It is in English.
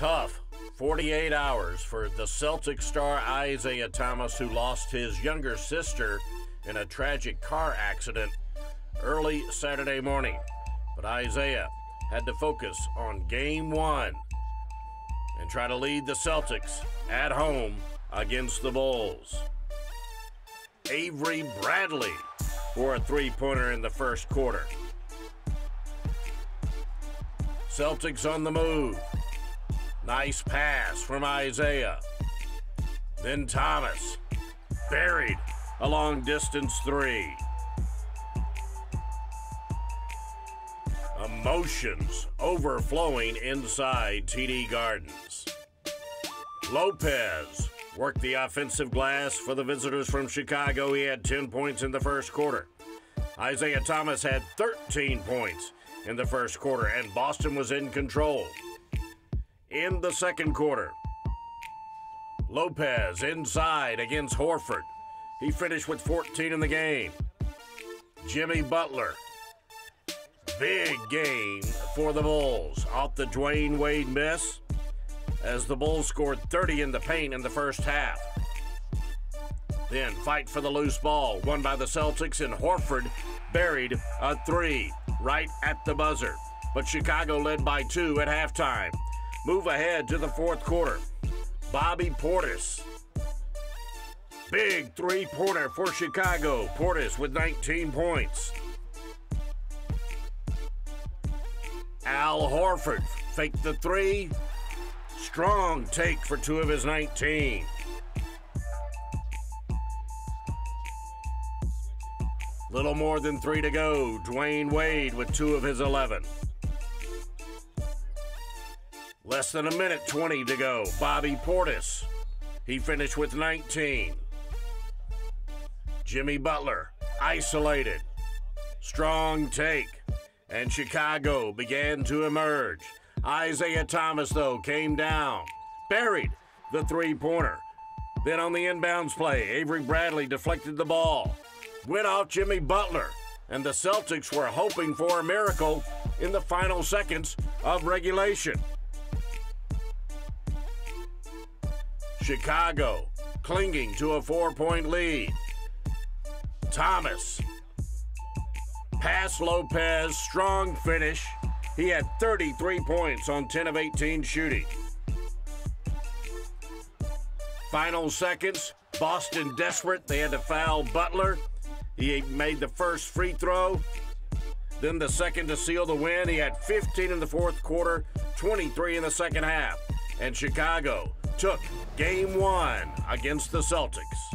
tough 48 hours for the Celtic star Isaiah Thomas, who lost his younger sister in a tragic car accident early Saturday morning. But Isaiah had to focus on game one and try to lead the Celtics at home against the Bulls. Avery Bradley for a three pointer in the first quarter. Celtics on the move. Nice pass from Isaiah. Then Thomas. Buried a long distance three. Emotions overflowing inside TD Gardens. Lopez worked the offensive glass for the visitors from Chicago. He had 10 points in the first quarter. Isaiah Thomas had 13 points in the first quarter, and Boston was in control. In the second quarter, Lopez inside against Horford. He finished with 14 in the game. Jimmy Butler, big game for the Bulls off the Dwyane Wade miss as the Bulls scored 30 in the paint in the first half. Then fight for the loose ball, won by the Celtics, and Horford buried a three right at the buzzer. But Chicago led by two at halftime. Move ahead to the fourth quarter. Bobby Portis. Big three pointer for Chicago. Portis with 19 points. Al Horford faked the three. Strong take for two of his 19. Little more than three to go. Dwyane Wade with two of his 11. Less than a minute 20 to go. Bobby Portis. He finished with 19. Jimmy Butler, isolated. Strong take. And Chicago began to emerge. Isaiah Thomas, though, came down, buried the three pointer. Then on the inbounds play, Avery Bradley deflected the ball went off Jimmy Butler, and the Celtics were hoping for a miracle in the final seconds of regulation. Chicago clinging to a four point lead. Thomas. Pass Lopez, strong finish. He had 33 points on 10 of 18 shooting. Final seconds, Boston desperate. They had to foul Butler. He made the first free throw, then the second to seal the win. He had 15 in the fourth quarter, 23 in the second half. And Chicago took game one against the Celtics.